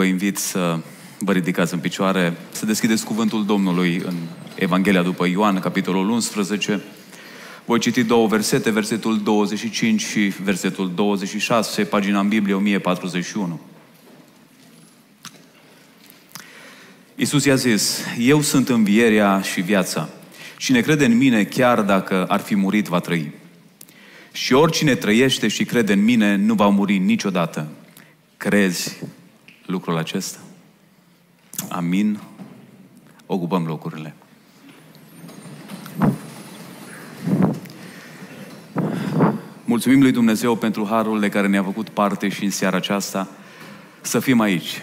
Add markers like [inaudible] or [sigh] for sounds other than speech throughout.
Vă invit să vă ridicați în picioare, să deschideți cuvântul Domnului în Evanghelia după Ioan, capitolul 11. Voi citi două versete, versetul 25 și versetul 26, pagina în Biblie 1041. Iisus i-a zis, Eu sunt învierea și viața. Cine crede în mine, chiar dacă ar fi murit, va trăi. Și oricine trăiește și crede în mine, nu va muri niciodată. Crezi lucrul acesta? Amin. Ocupăm locurile. Mulțumim lui Dumnezeu pentru harul de care ne-a făcut parte și în seara aceasta să fim aici.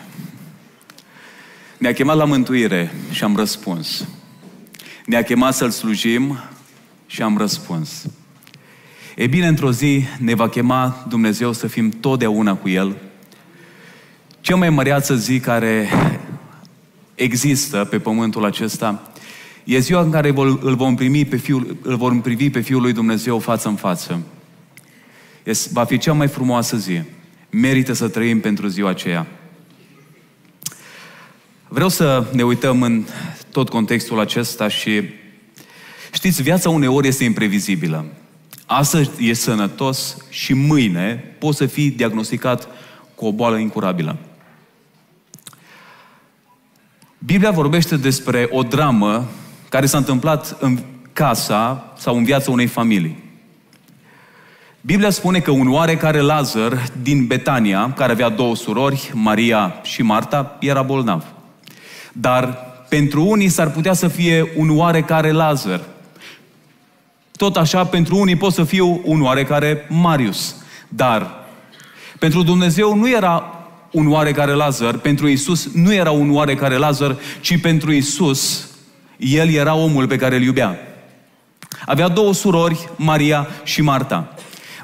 Ne-a chemat la mântuire și am răspuns. Ne-a chemat să-L slujim și am răspuns. E bine, într-o zi ne va chema Dumnezeu să fim totdeauna cu El. Cea mai măreață zi care există pe pământul acesta e ziua în care îl vom, primi pe fiul, îl vom privi pe Fiul lui Dumnezeu față în față. Va fi cea mai frumoasă zi. Merită să trăim pentru ziua aceea. Vreau să ne uităm în tot contextul acesta și știți, viața uneori este imprevizibilă. Astăzi e sănătos și mâine poți să fii diagnosticat cu o boală incurabilă. Biblia vorbește despre o dramă care s-a întâmplat în casa sau în viața unei familii. Biblia spune că un oarecare Lazar din Betania, care avea două surori, Maria și Marta, era bolnav. Dar pentru unii s-ar putea să fie un oarecare Lazar. Tot așa, pentru unii pot să fie un oarecare Marius. Dar pentru Dumnezeu nu era un oarecare Lazar, pentru Isus nu era un oarecare Lazar, ci pentru Isus, el era omul pe care îl iubea. Avea două surori, Maria și Marta.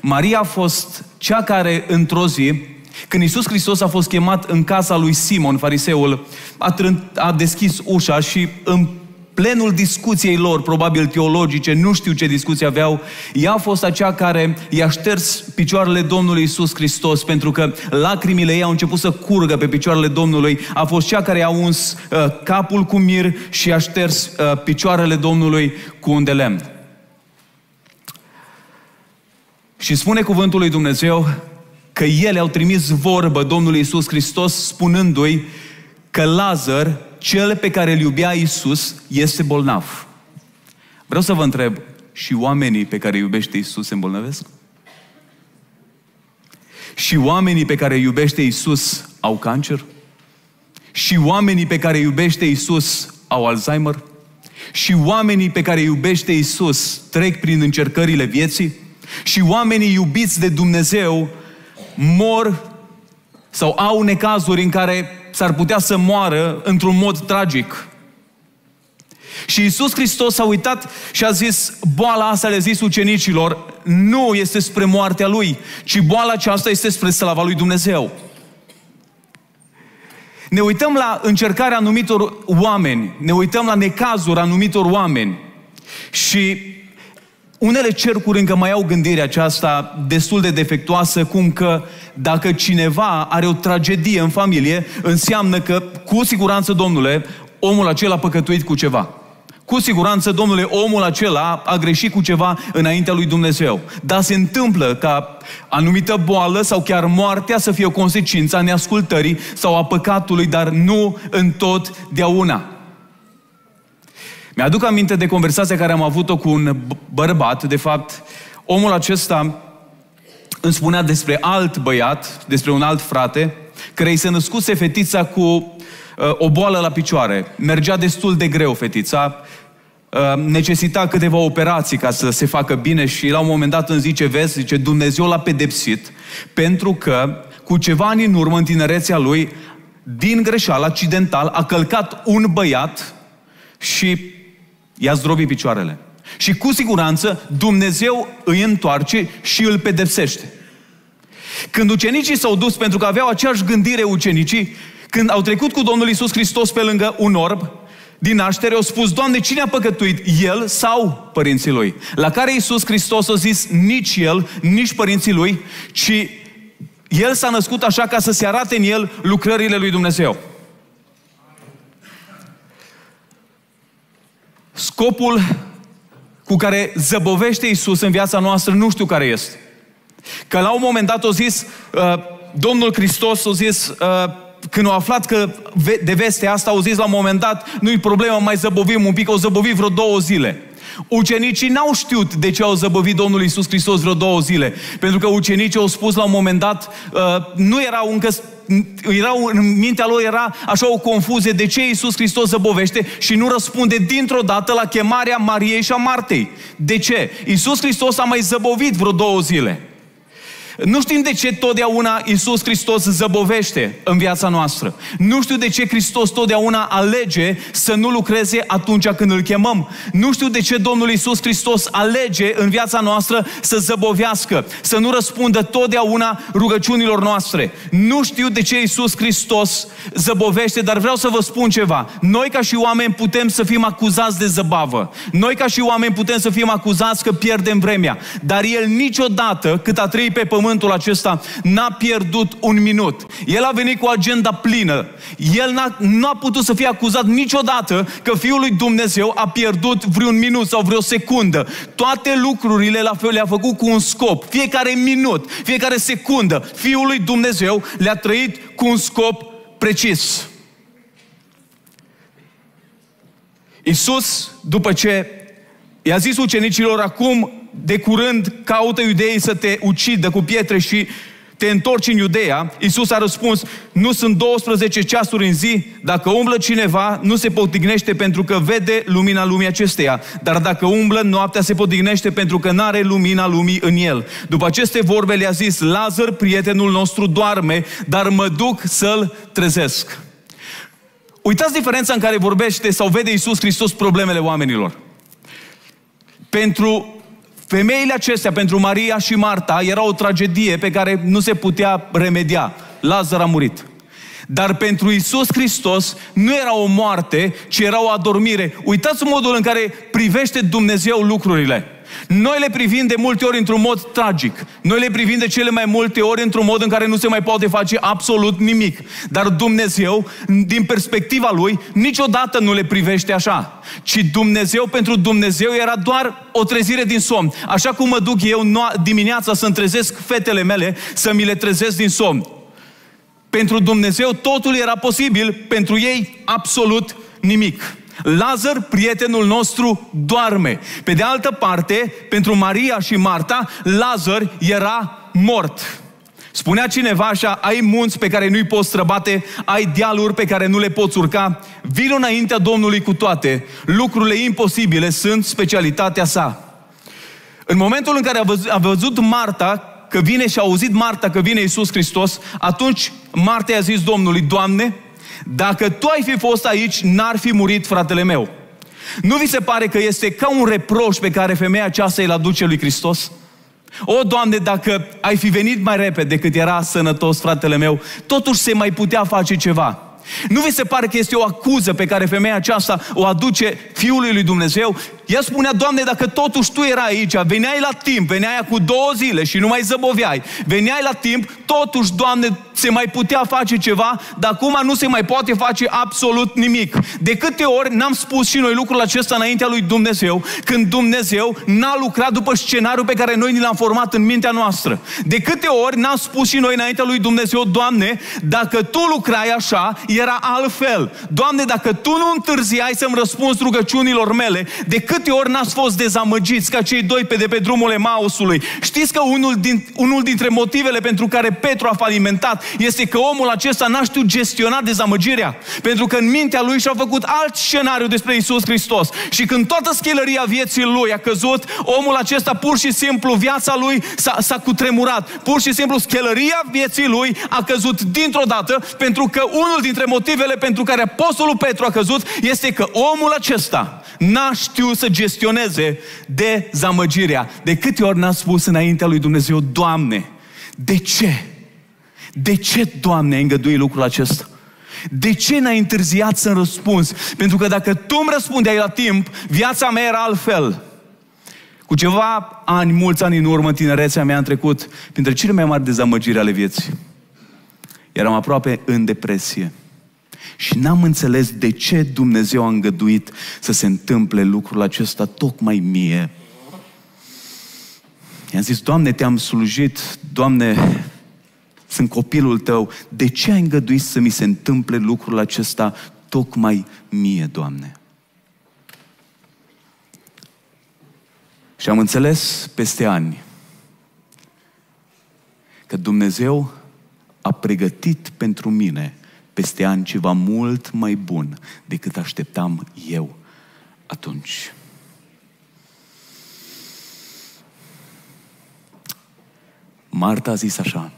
Maria a fost cea care, într-o zi, când Isus Hristos a fost chemat în casa lui Simon, fariseul, a, trânt, a deschis ușa și în plenul discuției lor, probabil teologice, nu știu ce discuții aveau, ea a fost acea care i-a șters picioarele Domnului Isus Hristos, pentru că lacrimile ei au început să curgă pe picioarele Domnului, a fost cea care a uns uh, capul cu mir și a șters uh, picioarele Domnului cu un de lemn. Și spune cuvântul lui Dumnezeu că ele au trimis vorbă Domnului Isus Hristos spunându-i că Lazar, cel pe care îl iubea Isus, este bolnav. Vreau să vă întreb, și oamenii pe care iubește Isus se îmbolnăvesc? Și oamenii pe care iubește Isus au cancer? Și oamenii pe care iubește Isus au Alzheimer? Și oamenii pe care iubește Isus trec prin încercările vieții? Și oamenii iubiți de Dumnezeu mor sau au necazuri în care s-ar putea să moară într-un mod tragic. Și Isus Hristos a uitat și a zis, boala asta le-a zis ucenicilor, nu este spre moartea Lui, ci boala aceasta este spre slava Lui Dumnezeu. Ne uităm la încercarea anumitor oameni, ne uităm la necazuri anumitor oameni și unele cercuri încă mai au gândirea aceasta destul de defectuoasă, cum că dacă cineva are o tragedie în familie, înseamnă că, cu siguranță, domnule, omul acela a păcătuit cu ceva. Cu siguranță, domnule, omul acela a greșit cu ceva înaintea lui Dumnezeu. Dar se întâmplă ca anumită boală sau chiar moartea să fie o consecință a neascultării sau a păcatului, dar nu în tot una. Mi-aduc aminte de conversația care am avut-o cu un bărbat. De fapt, omul acesta îmi spunea despre alt băiat, despre un alt frate, care îi se născuse fetița cu uh, o boală la picioare. Mergea destul de greu fetița, uh, necesita câteva operații ca să se facă bine și la un moment dat îmi zice, vezi, zice, Dumnezeu l-a pedepsit pentru că cu ceva ani în urmă, în tinerețea lui, din greșeală, accidental, a călcat un băiat și i-a zdrobit picioarele. Și cu siguranță Dumnezeu îi întoarce și îl pedepsește. Când ucenicii s-au dus pentru că aveau aceeași gândire ucenicii, când au trecut cu Domnul Isus Hristos pe lângă un orb, din naștere, au spus, Doamne, cine a păcătuit? El sau părinții lui? La care Isus Hristos a zis, nici el, nici părinții lui, ci El s-a născut așa ca să se arate în el lucrările lui Dumnezeu. Scopul cu care zăbovește Isus în viața noastră nu știu care este. Că la un moment dat o zis, uh, Domnul Hristos a zis, uh, când au aflat că de vestea asta, au zis la un moment dat, nu-i problemă, mai zăbovim un pic, au zăbovit vreo două zile. Ucenicii n-au știut de ce au zăbăvit Domnul Isus Hristos vreo două zile. Pentru că ucenicii au spus la un moment dat, uh, nu erau încă erau, în mintea lor era așa o confuzie de ce Iisus Hristos zăbovește și nu răspunde dintr-o dată la chemarea Mariei și a Martei. De ce? Iisus Hristos a mai zăbovit vreo două zile. Nu știm de ce totdeauna Isus Hristos zăbovește în viața noastră. Nu știu de ce Hristos totdeauna alege să nu lucreze atunci când îl chemăm. Nu știu de ce Domnul Isus Hristos alege în viața noastră să zăbovească, să nu răspundă totdeauna rugăciunilor noastre. Nu știu de ce Isus Hristos zăbovește, dar vreau să vă spun ceva. Noi ca și oameni putem să fim acuzați de zăbavă. Noi ca și oameni putem să fim acuzați că pierdem vremea. Dar El niciodată, cât a trăit pe pământ, pământul acesta n-a pierdut un minut. El a venit cu agenda plină. El n-a, nu a putut să fie acuzat niciodată că Fiul lui Dumnezeu a pierdut vreun minut sau vreo secundă. Toate lucrurile la fel le-a făcut cu un scop. Fiecare minut, fiecare secundă, Fiul lui Dumnezeu le-a trăit cu un scop precis. Isus, după ce i-a zis ucenicilor, acum de curând caută iudeii să te ucidă cu pietre și te întorci în Iudeea, Iisus a răspuns, nu sunt 12 ceasuri în zi, dacă umblă cineva, nu se potignește pentru că vede lumina lumii acesteia, dar dacă umblă noaptea, se potignește pentru că n-are lumina lumii în el. După aceste vorbe le-a zis, Lazar, prietenul nostru, doarme, dar mă duc să-l trezesc. Uitați diferența în care vorbește sau vede Iisus Hristos problemele oamenilor. Pentru Femeile acestea, pentru Maria și Marta, era o tragedie pe care nu se putea remedia. Lazar a murit. Dar pentru Isus Hristos nu era o moarte, ci era o adormire. Uitați modul în care privește Dumnezeu lucrurile. Noi le privim de multe ori într-un mod tragic. Noi le privim de cele mai multe ori într-un mod în care nu se mai poate face absolut nimic. Dar Dumnezeu, din perspectiva Lui, niciodată nu le privește așa. Ci Dumnezeu, pentru Dumnezeu, era doar o trezire din somn. Așa cum mă duc eu dimineața să-mi trezesc fetele mele, să mi le trezesc din somn. Pentru Dumnezeu totul era posibil, pentru ei absolut nimic. Lazar, prietenul nostru, doarme. Pe de altă parte, pentru Maria și Marta, Lazar era mort. Spunea cineva așa, ai munți pe care nu-i poți străbate, ai dealuri pe care nu le poți urca, vino înaintea Domnului cu toate. Lucrurile imposibile sunt specialitatea sa. În momentul în care a văzut, a văzut Marta că vine și a auzit Marta că vine Iisus Hristos, atunci Marta i-a zis Domnului, Doamne, dacă tu ai fi fost aici, n-ar fi murit fratele meu. Nu vi se pare că este ca un reproș pe care femeia aceasta îl aduce lui Hristos? O, Doamne, dacă ai fi venit mai repede decât era sănătos fratele meu, totuși se mai putea face ceva. Nu vi se pare că este o acuză pe care femeia aceasta o aduce Fiului lui Dumnezeu? Ea spunea, Doamne, dacă totuși Tu erai aici, veneai la timp, veneai cu două zile și nu mai zăboveai, veneai la timp, totuși, Doamne, se mai putea face ceva, dar acum nu se mai poate face absolut nimic. De câte ori n-am spus și noi lucrul acesta înaintea lui Dumnezeu, când Dumnezeu n-a lucrat după scenariul pe care noi ni l-am format în mintea noastră. De câte ori n-am spus și noi înaintea lui Dumnezeu, Doamne, dacă Tu lucrai așa, era altfel. Doamne, dacă Tu nu întârziai să-mi răspunzi rugăciunilor mele, de câte ori n-ați fost dezamăgiți ca cei doi pe de pe drumul Emausului? Știți că unul, din, unul dintre motivele pentru care Petru a falimentat este că omul acesta n-a știut gestiona dezamăgirea. Pentru că în mintea lui și-a făcut alt scenariu despre Isus Hristos. Și când toată schelăria vieții lui a căzut, omul acesta pur și simplu, viața lui s-a, s-a cutremurat. Pur și simplu schelăria vieții lui a căzut dintr-o dată pentru că unul dintre motivele pentru care Apostolul Petru a căzut este că omul acesta n-a știut să gestioneze dezamăgirea. De câte ori n-a spus înaintea lui Dumnezeu, Doamne, de ce? De ce, Doamne, ai îngăduit lucrul acesta? De ce n-ai întârziat să răspunzi? Pentru că dacă tu îmi răspundeai la timp, viața mea era altfel. Cu ceva ani, mulți ani în urmă, în tinerețea mea, am trecut printre cele mai mari dezamăgiri ale vieții. Eram aproape în depresie. Și n-am înțeles de ce Dumnezeu a îngăduit să se întâmple lucrul acesta tocmai mie. I-am zis, Doamne, te-am slujit, Doamne, sunt copilul tău, de ce ai îngăduit să mi se întâmple lucrul acesta tocmai mie, Doamne? Și am înțeles peste ani că Dumnezeu a pregătit pentru mine peste ani ceva mult mai bun decât așteptam eu atunci. Marta a zis așa,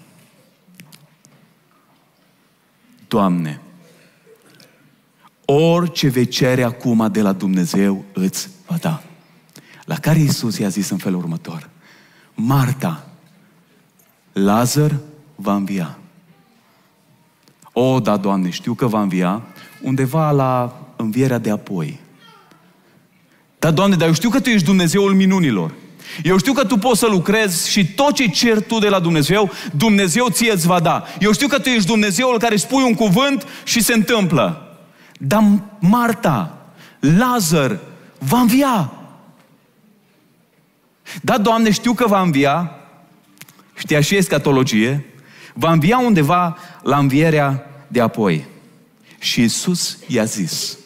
Doamne, orice vei cere acum de la Dumnezeu îți va da. La care Iisus i-a zis în felul următor, Marta, Lazar va învia. O, da, Doamne, știu că va învia undeva la învierea de apoi. Da, Doamne, dar eu știu că Tu ești Dumnezeul minunilor. Eu știu că tu poți să lucrezi și tot ce cer tu de la Dumnezeu, Dumnezeu ție îți va da. Eu știu că tu ești Dumnezeul care spui un cuvânt și se întâmplă. Dar Marta, Lazar, va învia. Da, Doamne, știu că va învia, știa și escatologie, va învia undeva la învierea de apoi. Și Isus i-a zis,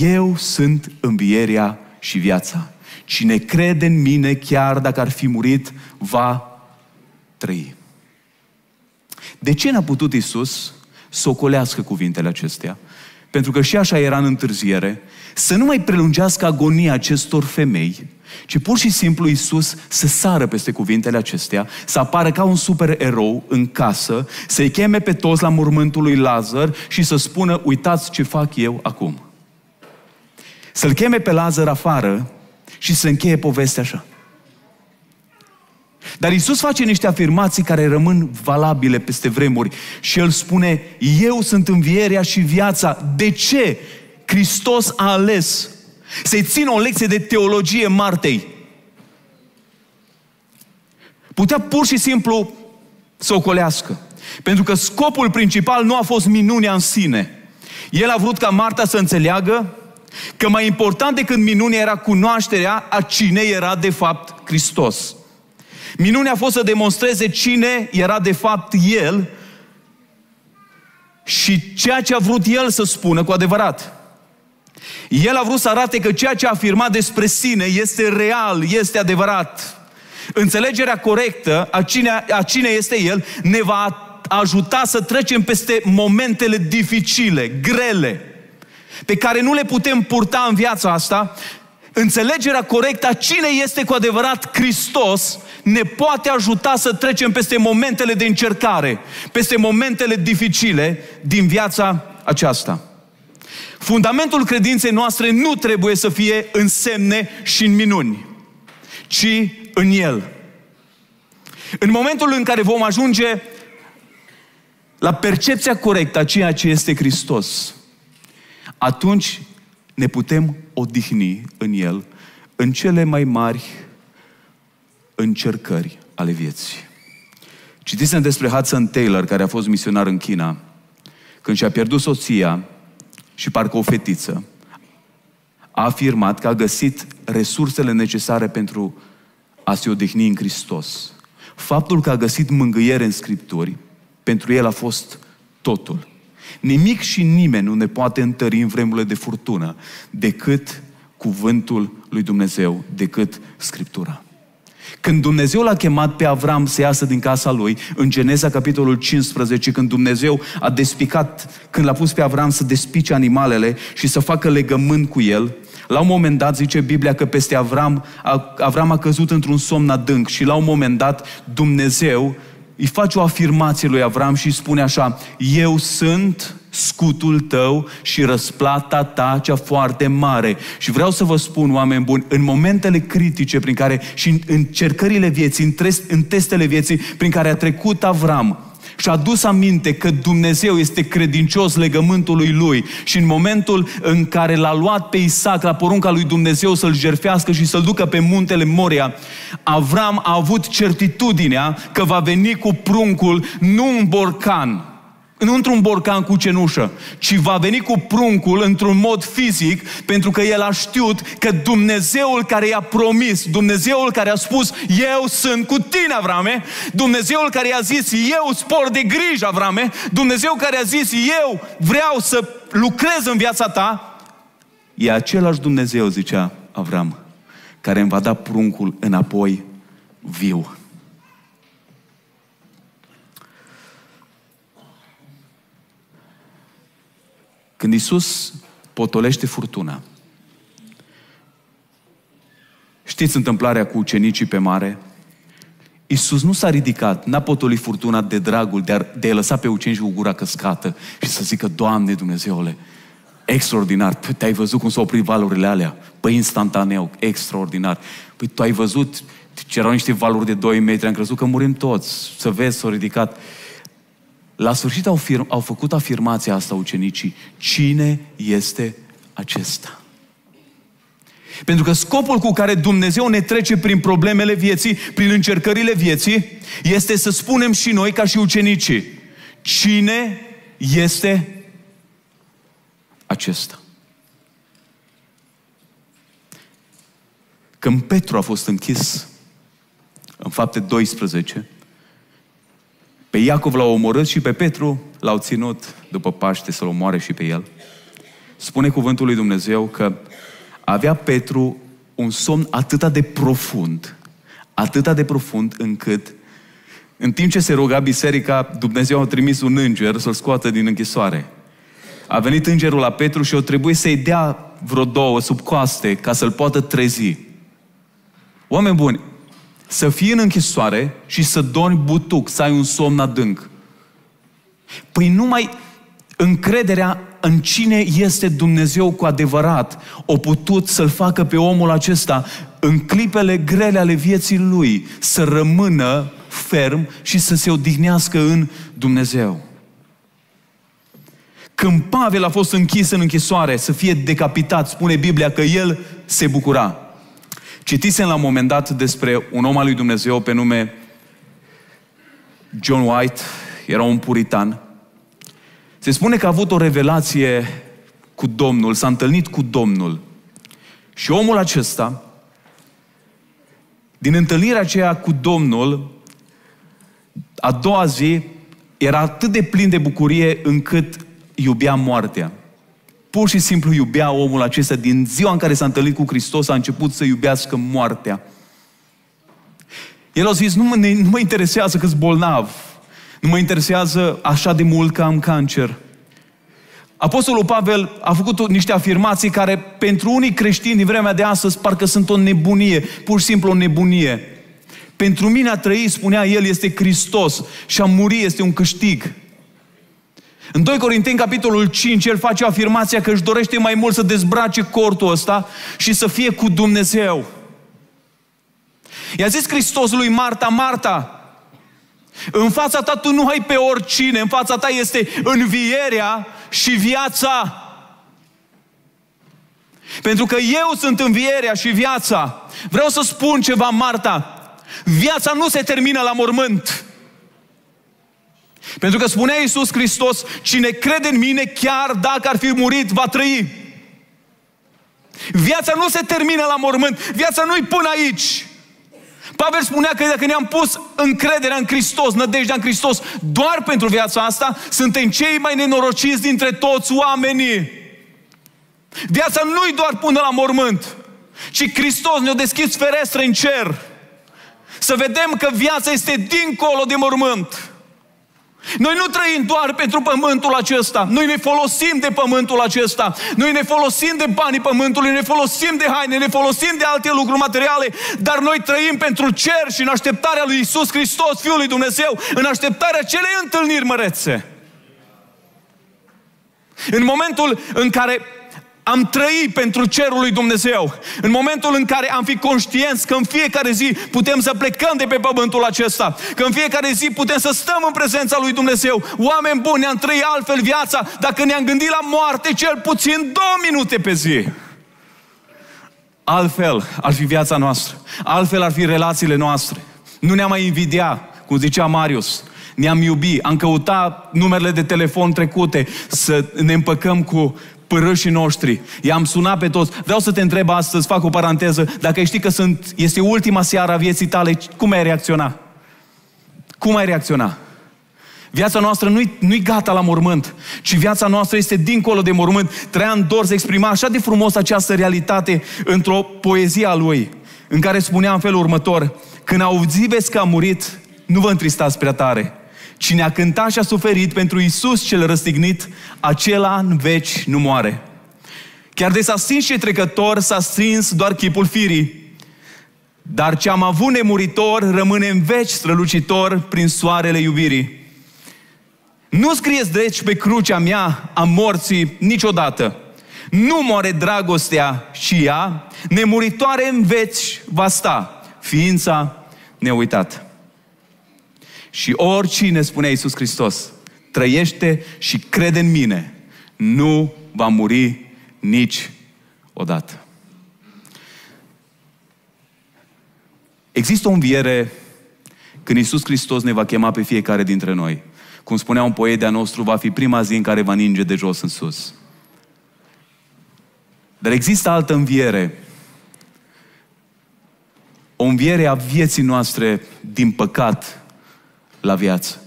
eu sunt învierea și viața. Cine crede în mine, chiar dacă ar fi murit, va trăi. De ce n-a putut Isus să ocolească cuvintele acestea? Pentru că și așa era în întârziere, să nu mai prelungească agonia acestor femei, ci pur și simplu Isus să sară peste cuvintele acestea, să apară ca un supererou în casă, să-i cheme pe toți la mormântul lui Lazar și să spună, uitați ce fac eu acum. Să-l cheme pe Lazar afară și să încheie povestea așa. Dar Isus face niște afirmații care rămân valabile peste vremuri și El spune, eu sunt învierea și viața. De ce? Hristos a ales să-i țină o lecție de teologie Martei. Putea pur și simplu să o colească. Pentru că scopul principal nu a fost minunea în sine. El a vrut ca Marta să înțeleagă că mai important decât minunea era cunoașterea a cine era de fapt Hristos. Minunea a fost să demonstreze cine era de fapt El și ceea ce a vrut El să spună cu adevărat. El a vrut să arate că ceea ce a afirmat despre sine este real, este adevărat. Înțelegerea corectă a cine, a cine este El ne va ajuta să trecem peste momentele dificile, grele, pe care nu le putem purta în viața asta, înțelegerea corectă a cine este cu adevărat Hristos ne poate ajuta să trecem peste momentele de încercare, peste momentele dificile din viața aceasta. Fundamentul credinței noastre nu trebuie să fie în semne și în minuni, ci în El. În momentul în care vom ajunge la percepția corectă a ceea ce este Hristos, atunci ne putem odihni în El în cele mai mari încercări ale vieții. Citisem despre Hudson Taylor, care a fost misionar în China, când și-a pierdut soția și parcă o fetiță, a afirmat că a găsit resursele necesare pentru a se odihni în Hristos. Faptul că a găsit mângâiere în Scripturi, pentru el a fost totul. Nimic și nimeni nu ne poate întări în vremurile de furtună decât cuvântul lui Dumnezeu, decât Scriptura. Când Dumnezeu l-a chemat pe Avram să iasă din casa lui, în Geneza capitolul 15, când Dumnezeu a despicat, când l-a pus pe Avram să despice animalele și să facă legământ cu el, la un moment dat zice Biblia că peste Avram, Avram a căzut într-un somn adânc și la un moment dat Dumnezeu îi face o afirmație lui Avram și îi spune așa, eu sunt scutul tău și răsplata ta cea foarte mare. Și vreau să vă spun, oameni buni, în momentele critice prin care și în încercările vieții, în, trest, în testele vieții prin care a trecut Avram, și a dus aminte că Dumnezeu este credincios legământului lui și în momentul în care l-a luat pe Isaac la porunca lui Dumnezeu să-l jerfească și să-l ducă pe muntele Moria, Avram a avut certitudinea că va veni cu pruncul nu un borcan, nu într-un borcan cu cenușă, ci va veni cu pruncul într-un mod fizic, pentru că el a știut că Dumnezeul care i-a promis, Dumnezeul care a spus, eu sunt cu tine, Avrame, Dumnezeul care i-a zis, eu spor de grijă, Avrame, Dumnezeu care a zis, eu vreau să lucrez în viața ta, e același Dumnezeu, zicea Avram, care îmi va da pruncul înapoi viu. Când Isus potolește furtuna, știți întâmplarea cu ucenicii pe mare? Isus nu s-a ridicat, n-a potolit furtuna de dragul de a, de a lăsa pe ucenici cu gura căscată și să zică, Doamne Dumnezeule, extraordinar, păi, te-ai văzut cum s-au oprit valurile alea? Păi instantaneu, extraordinar. Păi tu ai văzut, ce erau niște valuri de 2 metri, am crezut că murim toți, să vezi, s-au ridicat. La sfârșit au, fir- au făcut afirmația asta ucenicii. Cine este acesta? Pentru că scopul cu care Dumnezeu ne trece prin problemele vieții, prin încercările vieții, este să spunem și noi, ca și ucenicii, cine este acesta? Când Petru a fost închis în fapte 12, pe Iacov l-au omorât și pe Petru l-au ținut după Paște să-l omoare și pe el. Spune cuvântul lui Dumnezeu că avea Petru un somn atât de profund, atât de profund încât în timp ce se ruga biserica, Dumnezeu a trimis un înger să-l scoată din închisoare. A venit îngerul la Petru și o trebuie să-i dea vreo două sub coaste ca să-l poată trezi. Oameni buni, să fii în închisoare și să dormi butuc, să ai un somn adânc. Păi numai încrederea în cine este Dumnezeu cu adevărat o putut să-l facă pe omul acesta în clipele grele ale vieții lui să rămână ferm și să se odihnească în Dumnezeu. Când Pavel a fost închis în închisoare, să fie decapitat, spune Biblia că el se bucura. Citisem la un moment dat despre un om al lui Dumnezeu pe nume John White, era un puritan. Se spune că a avut o revelație cu Domnul, s-a întâlnit cu Domnul. Și omul acesta, din întâlnirea aceea cu Domnul, a doua zi, era atât de plin de bucurie încât iubea moartea pur și simplu iubea omul acesta din ziua în care s-a întâlnit cu Hristos, a început să iubească moartea. El a zis, nu mă, nu mă interesează că bolnav, nu mă interesează așa de mult că am cancer. Apostolul Pavel a făcut niște afirmații care pentru unii creștini din vremea de astăzi parcă sunt o nebunie, pur și simplu o nebunie. Pentru mine a trăi, spunea el, este Hristos și a muri este un câștig. În 2 Corinteni, capitolul 5, el face afirmația că își dorește mai mult să dezbrace cortul ăsta și să fie cu Dumnezeu. I-a zis Hristos lui Marta, Marta, în fața ta tu nu ai pe oricine, în fața ta este învierea și viața. Pentru că eu sunt învierea și viața. Vreau să spun ceva, Marta. Viața nu se termină la mormânt. Pentru că spunea Iisus Hristos, cine crede în mine, chiar dacă ar fi murit, va trăi. Viața nu se termină la mormânt, viața nu-i până aici. Pavel spunea că dacă ne-am pus încrederea în Hristos, nădejdea în Hristos, doar pentru viața asta, suntem cei mai nenorociți dintre toți oamenii. Viața nu-i doar până la mormânt, ci Hristos ne-a deschis ferestre în cer. Să vedem că viața este dincolo de mormânt. Noi nu trăim doar pentru pământul acesta. Noi ne folosim de pământul acesta. Noi ne folosim de banii pământului, ne folosim de haine, ne folosim de alte lucruri materiale, dar noi trăim pentru cer și în așteptarea lui Isus Hristos, Fiul lui Dumnezeu, în așteptarea celei întâlniri mărețe. În momentul în care am trăit pentru cerul lui Dumnezeu. În momentul în care am fi conștienți că în fiecare zi putem să plecăm de pe pământul acesta, că în fiecare zi putem să stăm în prezența lui Dumnezeu. Oameni buni, ne-am trăit altfel viața dacă ne-am gândit la moarte cel puțin două minute pe zi. Altfel ar fi viața noastră. Altfel ar fi relațiile noastre. Nu ne-am mai invidia, cum zicea Marius. Ne-am iubit, am căutat numerele de telefon trecute să ne împăcăm cu părâșii noștri. I-am sunat pe toți. Vreau să te întreb astăzi, fac o paranteză, dacă știi că sunt, este ultima seară a vieții tale, cum ai reacționa? Cum ai reacționa? Viața noastră nu-i, nu-i gata la mormânt, ci viața noastră este dincolo de mormânt. Traian Dorz exprima așa de frumos această realitate într-o poezie a lui, în care spunea în felul următor, când auziți că a murit, nu vă întristați prea tare. Cine a cântat și a suferit pentru Isus cel răstignit, acela în veci nu moare. Chiar de s-a stins și trecător, s-a stins doar chipul firii. Dar ce am avut nemuritor rămâne în veci strălucitor prin soarele iubirii. Nu scrieți deci pe crucea mea a morții niciodată. Nu moare dragostea și ea, nemuritoare în veci va sta, ființa neuitată. Și oricine, spune Iisus Hristos, trăiește și crede în mine, nu va muri nici odată. Există o înviere când Iisus Hristos ne va chema pe fiecare dintre noi. Cum spunea un poet de-a nostru, va fi prima zi în care va ninge de jos în sus. Dar există altă înviere. O înviere a vieții noastre, din păcat, la viață.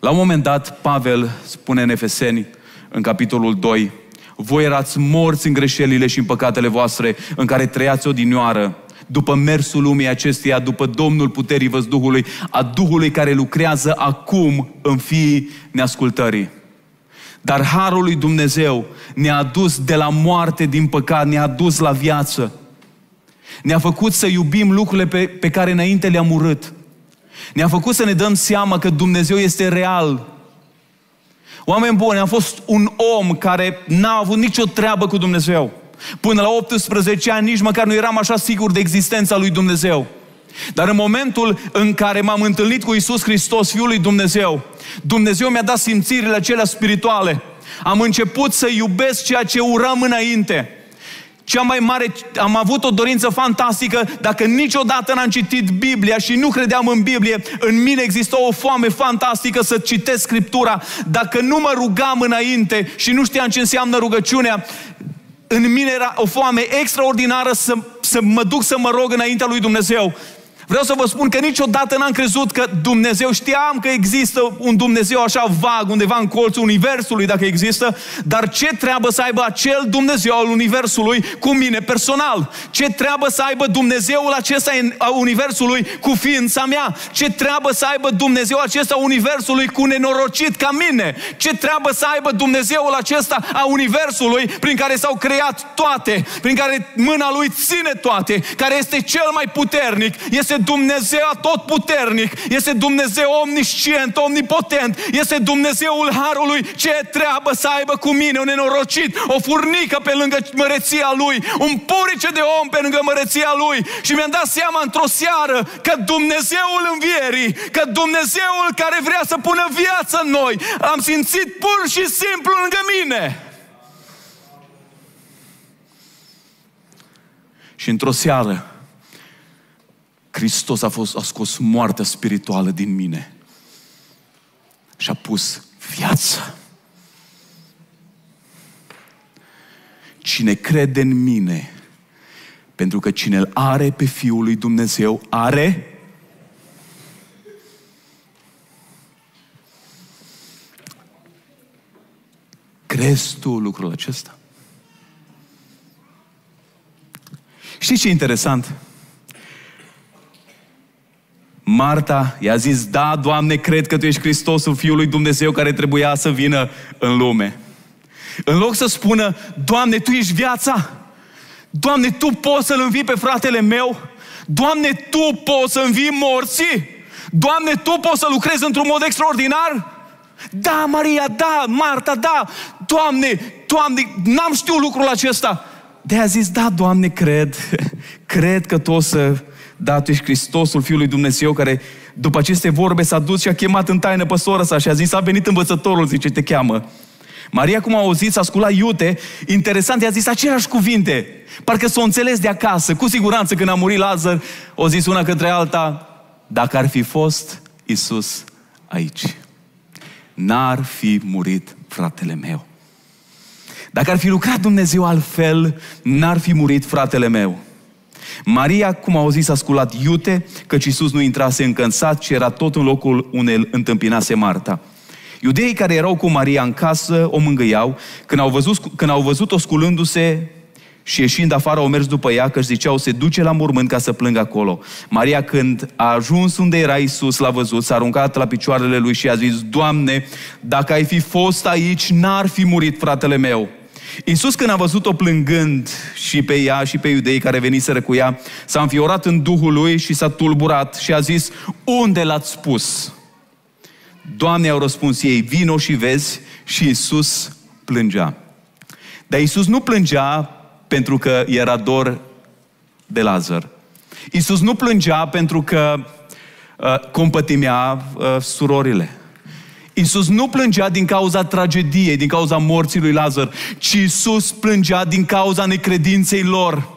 La un moment dat, Pavel spune în Efeseni, în capitolul 2, voi erați morți în greșelile și în păcatele voastre, în care trăiați odinioară, după mersul lumii acesteia, după Domnul puterii văzduhului, a Duhului care lucrează acum în fiii neascultării. Dar Harul lui Dumnezeu ne-a adus de la moarte din păcat, ne-a adus la viață. Ne-a făcut să iubim lucrurile pe, pe care înainte le-am urât. Ne-a făcut să ne dăm seama că Dumnezeu este real. Oameni buni, am fost un om care n-a avut nicio treabă cu Dumnezeu. Până la 18 ani nici măcar nu eram așa sigur de existența lui Dumnezeu. Dar în momentul în care m-am întâlnit cu Isus Hristos, Fiul lui Dumnezeu, Dumnezeu mi-a dat simțirile acelea spirituale. Am început să iubesc ceea ce uram înainte. Cea mai mare, am avut o dorință fantastică, dacă niciodată n-am citit Biblia și nu credeam în Biblie, în mine există o foame fantastică să citesc Scriptura. Dacă nu mă rugam înainte și nu știam ce înseamnă rugăciunea, în mine era o foame extraordinară să, să mă duc să mă rog înaintea lui Dumnezeu. Vreau să vă spun că niciodată n-am crezut că Dumnezeu, știam că există un Dumnezeu așa vag, undeva în colțul Universului, dacă există, dar ce treabă să aibă acel Dumnezeu al Universului cu mine personal? Ce treabă să aibă Dumnezeul acesta a Universului cu ființa mea? Ce treabă să aibă Dumnezeu acesta a Universului cu nenorocit ca mine? Ce treabă să aibă Dumnezeul acesta a Universului prin care s-au creat toate, prin care mâna Lui ține toate, care este cel mai puternic, este Dumnezeu atotputernic, este Dumnezeu omniscient, omnipotent, este Dumnezeul Harului. Ce treabă să aibă cu mine un nenorocit, o furnică pe lângă măreția Lui, un purice de om pe lângă măreția Lui. Și mi-am dat seama într-o seară că Dumnezeul învierii, că Dumnezeul care vrea să pună viață în noi, am simțit pur și simplu lângă mine. Și într-o seară, Hristos a, fost, a scos moartea spirituală din mine și a pus viață. Cine crede în mine, pentru că cine îl are pe Fiul lui Dumnezeu, are Crezi tu lucrul acesta? Știți ce e interesant? Marta i-a zis, da, Doamne, cred că Tu ești Hristosul Fiul lui Dumnezeu care trebuia să vină în lume. În loc să spună, Doamne, Tu ești viața, Doamne, Tu poți să-L învii pe fratele meu, Doamne, Tu poți să învii morții, Doamne, Tu poți să lucrezi într-un mod extraordinar? Da, Maria, da, Marta, da, Doamne, Doamne, n-am știut lucrul acesta. De a zis, da, Doamne, cred, [laughs] cred că tu o să, da, tu ești Hristosul, Fiul lui Dumnezeu, care după aceste vorbe s-a dus și a chemat în taină pe sora sa și a zis, a venit învățătorul, zice, te cheamă. Maria, cum a auzit, s-a sculat iute, interesant, i-a zis aceleași cuvinte. Parcă s-o înțeles de acasă. Cu siguranță când a murit Lazar, o zis una către alta, dacă ar fi fost Isus aici, n-ar fi murit fratele meu. Dacă ar fi lucrat Dumnezeu altfel, n-ar fi murit fratele meu. Maria, cum au zis, a sculat iute, căci Iisus nu intrase încă în sat, ci era tot în locul unde îl întâmpinase Marta. Iudeii care erau cu Maria în casă o mângâiau, când au văzut, când au văzut-o sculându-se și ieșind afară au mers după ea, că își ziceau, se duce la mormânt ca să plângă acolo. Maria, când a ajuns unde era Isus, l-a văzut, s-a aruncat la picioarele lui și a zis, Doamne, dacă ai fi fost aici, n-ar fi murit fratele meu. Iisus când a văzut-o plângând și pe ea și pe iudei care veniseră cu ea, s-a înfiorat în Duhul lui și s-a tulburat și a zis, unde l-ați spus? Doamne, au răspuns ei, vino și vezi și Iisus plângea. Dar Iisus nu plângea pentru că era dor de Lazar. Iisus nu plângea pentru că uh, compătimea uh, surorile. Iisus nu plângea din cauza tragediei, din cauza morții lui Lazar, ci Iisus plângea din cauza necredinței lor.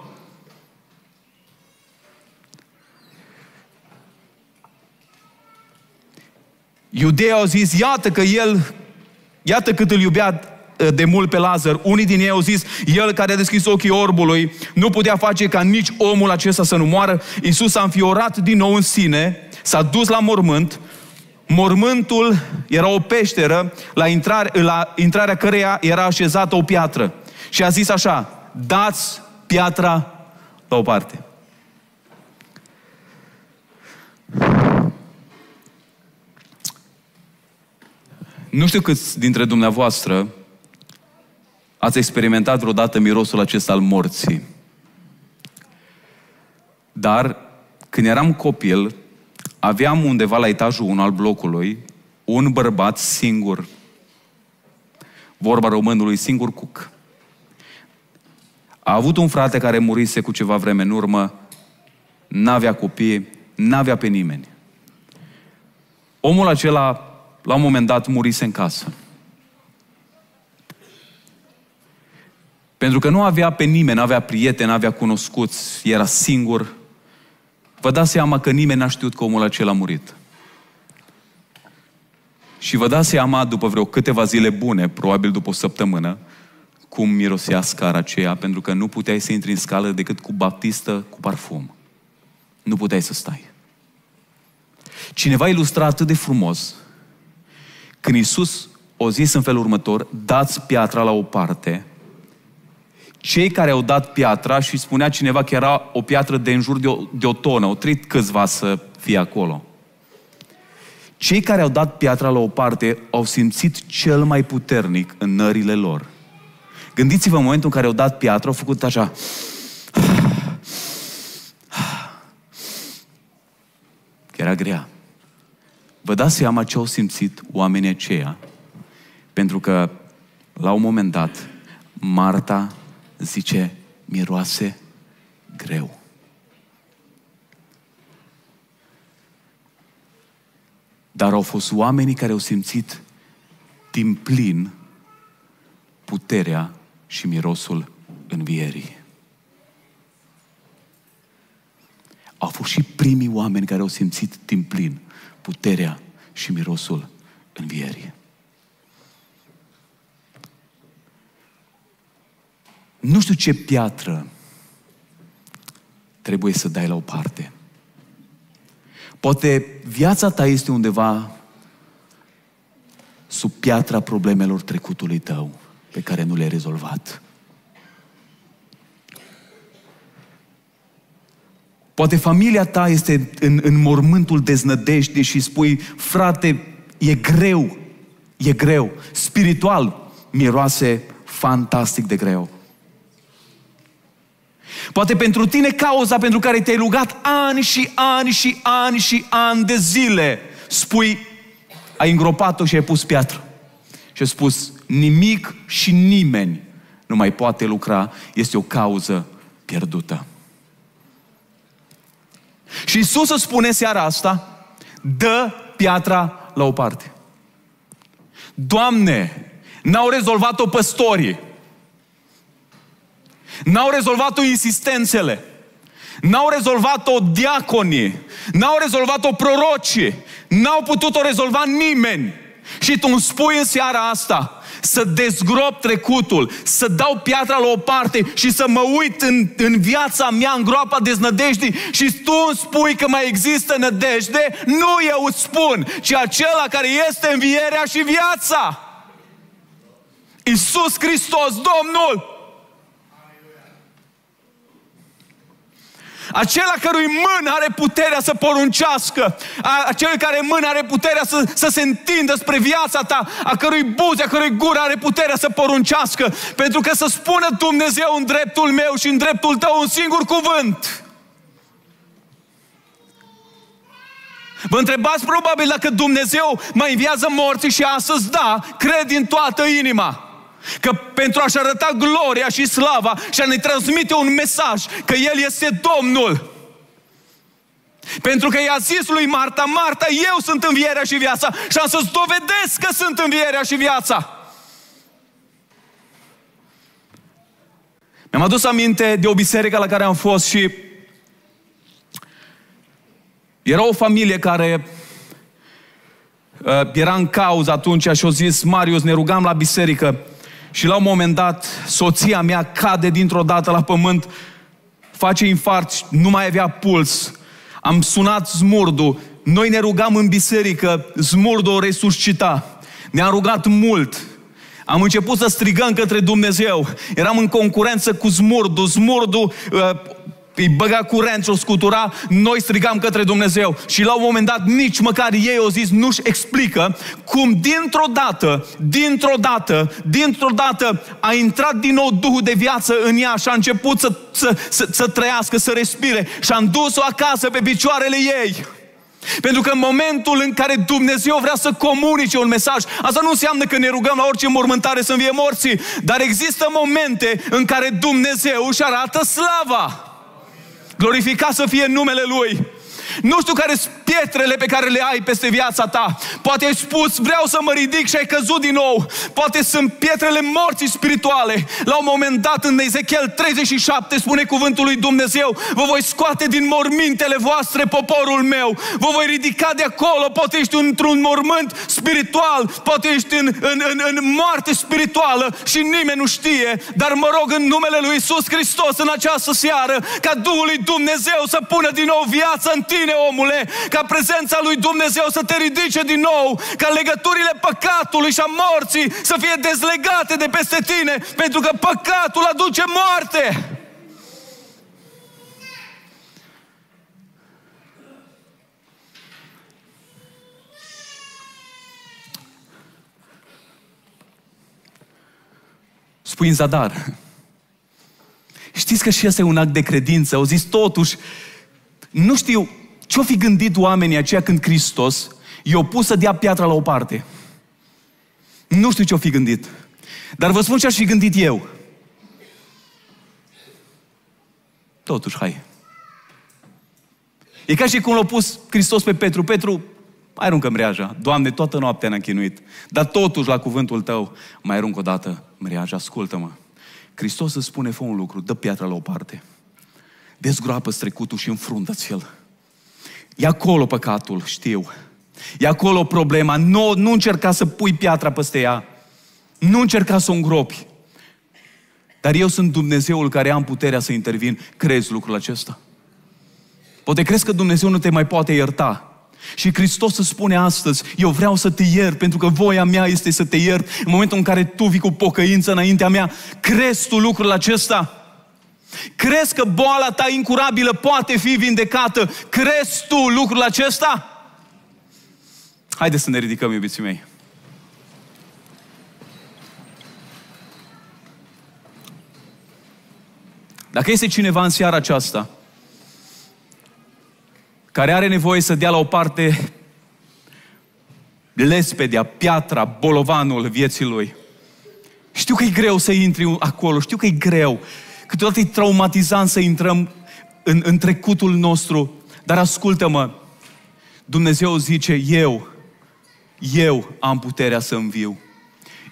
Iudeii au zis, iată că el, iată cât îl iubea ă, de mult pe Lazar. Unii din ei au zis, el care a deschis ochii orbului, nu putea face ca nici omul acesta să nu moară. Iisus a înfiorat din nou în sine, s-a dus la mormânt, Mormântul era o peșteră la, intrare, la intrarea căreia era așezată o piatră. Și a zis așa, dați piatra la o parte. Nu știu câți dintre dumneavoastră ați experimentat vreodată mirosul acesta al morții. Dar când eram copil, aveam undeva la etajul 1 al blocului un bărbat singur. Vorba românului, singur cuc. A avut un frate care murise cu ceva vreme în urmă, n-avea copii, n-avea pe nimeni. Omul acela, la un moment dat, murise în casă. Pentru că nu avea pe nimeni, nu avea prieteni, nu avea cunoscuți, era singur, Vă dați seama că nimeni n-a știut că omul acela a murit. Și vă dați seama, după vreo câteva zile bune, probabil după o săptămână, cum mirosea scara aceea, pentru că nu puteai să intri în scală decât cu baptistă, cu parfum. Nu puteai să stai. Cineva ilustra atât de frumos, când Iisus o zis în felul următor, dați piatra la o parte cei care au dat piatra și spunea cineva că era o piatră de în jur de o, de o tonă, o trit câțiva să fie acolo. Cei care au dat piatra la o parte au simțit cel mai puternic în nările lor. Gândiți-vă în momentul în care au dat piatra, au făcut așa. Era grea. Vă dați seama ce au simțit oamenii aceia? Pentru că, la un moment dat, Marta zice, miroase greu. Dar au fost oamenii care au simțit din plin puterea și mirosul învierii. Au fost și primii oameni care au simțit din plin puterea și mirosul învierii. Nu știu ce piatră trebuie să dai la o parte. Poate viața ta este undeva sub piatra problemelor trecutului tău pe care nu le-ai rezolvat. Poate familia ta este în, în mormântul deznădejdii și spui, frate, e greu, e greu. Spiritual, miroase fantastic de greu. Poate pentru tine cauza pentru care te-ai rugat ani și ani și ani și ani de zile, spui, ai îngropat-o și ai pus piatră. Și ai spus, nimic și nimeni nu mai poate lucra, este o cauză pierdută. Și Isus îți spune seara asta, dă piatra la o parte. Doamne, n-au rezolvat-o păstorii. N-au rezolvat-o insistențele. N-au rezolvat-o diaconii. N-au rezolvat-o prorocii. N-au putut-o rezolva nimeni. Și tu îmi spui în seara asta, să dezgrop trecutul, să dau piatra la o parte și să mă uit în, în viața mea, în groapa deznădejdii și tu îmi spui că mai există nădejde, nu eu îți spun, ci acela care este învierea și viața. Iisus Hristos, Domnul! Acela cărui mână are puterea să poruncească, acel care mână are puterea să, să se întindă spre viața ta, a cărui buze, a cărui gură are puterea să poruncească, pentru că să spună Dumnezeu în dreptul meu și în dreptul tău un singur cuvânt. Vă întrebați probabil dacă Dumnezeu mai înviază morții și astăzi da, cred din toată inima. Că pentru a-și arăta gloria și slava și a ne transmite un mesaj că El este Domnul. Pentru că i-a zis lui Marta, Marta, eu sunt învierea și viața și am să-ți dovedesc că sunt învierea și viața. Mi-am adus aminte de o biserică la care am fost și era o familie care uh, era în cauză atunci și au zis, Marius, ne rugam la biserică și la un moment dat, soția mea cade dintr-o dată la pământ, face infart, nu mai avea puls. Am sunat smurdu, noi ne rugam în biserică, smurdu o resuscita. Ne-a rugat mult. Am început să strigăm către Dumnezeu. Eram în concurență cu Smurdu. Smurdu uh, îi băga curent și o scutura, noi strigam către Dumnezeu. Și la un moment dat, nici măcar ei au zis, nu-și explică cum dintr-o dată, dintr-o dată, dintr-o dată a intrat din nou Duhul de viață în ea și a început să, să, să, să trăiască, să respire. Și am dus-o acasă pe picioarele ei. Pentru că în momentul în care Dumnezeu vrea să comunice un mesaj, asta nu înseamnă că ne rugăm la orice mormântare să învie morții, dar există momente în care Dumnezeu își arată slava. Glorificat să fie numele Lui. Nu știu care sunt pietrele pe care le ai peste viața ta. Poate ai spus, vreau să mă ridic și ai căzut din nou. Poate sunt pietrele morții spirituale. La un moment dat, în Ezechiel 37, spune cuvântul lui Dumnezeu, vă voi scoate din mormintele voastre poporul meu. Vă voi ridica de acolo. Poate ești într-un mormânt spiritual, poate ești în, în, în, în moarte spirituală și nimeni nu știe. Dar mă rog în numele lui Isus Hristos în această seară, ca Duhul lui Dumnezeu să pună din nou viață în tine, omule, ca prezența lui Dumnezeu să te ridice din nou, ca legăturile păcatului și a morții să fie dezlegate de peste tine, pentru că păcatul aduce moarte. Spui în zadar. Știți că și asta e un act de credință. Au zis totuși, nu știu ce-o fi gândit oamenii aceia când Hristos i-a pus să dea piatra la o parte? Nu știu ce-o fi gândit. Dar vă spun ce aș fi gândit eu. Totuși, hai. E ca și cum l-a pus Hristos pe Petru. Petru, mai aruncă mreaja. Doamne, toată noaptea ne-am chinuit. Dar totuși, la cuvântul tău, mai aruncă o dată mreaja. Ascultă-mă. Hristos îți spune, fă un lucru, dă piatra la o parte. Dezgroapă trecutul și înfruntă-ți-l. E acolo păcatul, știu. E acolo problema. Nu, nu încerca să pui piatra peste ea. Nu încerca să o îngropi. Dar eu sunt Dumnezeul care am puterea să intervin. Crezi lucrul acesta? Poate crezi că Dumnezeu nu te mai poate ierta. Și Hristos îți spune astăzi, eu vreau să te iert, pentru că voia mea este să te iert. În momentul în care tu vii cu pocăință înaintea mea, crezi tu lucrul acesta? Crezi că boala ta incurabilă poate fi vindecată? Crezi tu lucrul acesta? Haideți să ne ridicăm, iubiții mei. Dacă este cineva în seara aceasta care are nevoie să dea la o parte lespedea, piatra, bolovanul vieții lui, Știu că e greu să intri acolo, știu că e greu. Câteodată e traumatizant să intrăm în, în trecutul nostru. Dar ascultă-mă, Dumnezeu zice, eu, eu am puterea să înviu.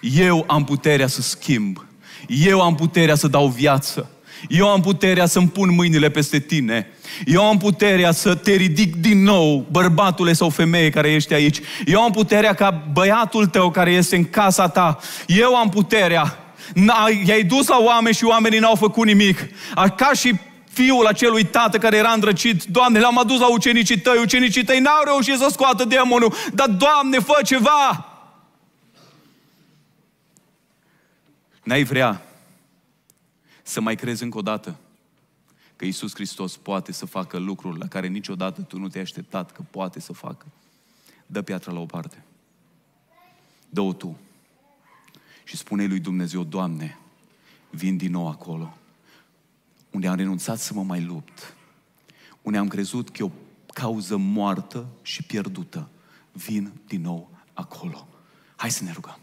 Eu am puterea să schimb. Eu am puterea să dau viață. Eu am puterea să-mi pun mâinile peste tine. Eu am puterea să te ridic din nou, bărbatule sau femeie care ești aici. Eu am puterea ca băiatul tău care este în casa ta. Eu am puterea. I-ai dus la oameni și oamenii n-au făcut nimic. Ca și fiul acelui tată care era îndrăcit, Doamne, l-am adus la ucenicii tăi, ucenicii tăi n-au reușit să scoată demonul, dar Doamne, fă ceva! N-ai vrea să mai crezi încă o dată că Isus Hristos poate să facă lucruri la care niciodată tu nu te-ai așteptat că poate să facă. Dă piatra la o parte. Dă-o tu. Și spune lui Dumnezeu, Doamne, vin din nou acolo. Unde am renunțat să mă mai lupt. Unde am crezut că e o cauză moartă și pierdută. Vin din nou acolo. Hai să ne rugăm.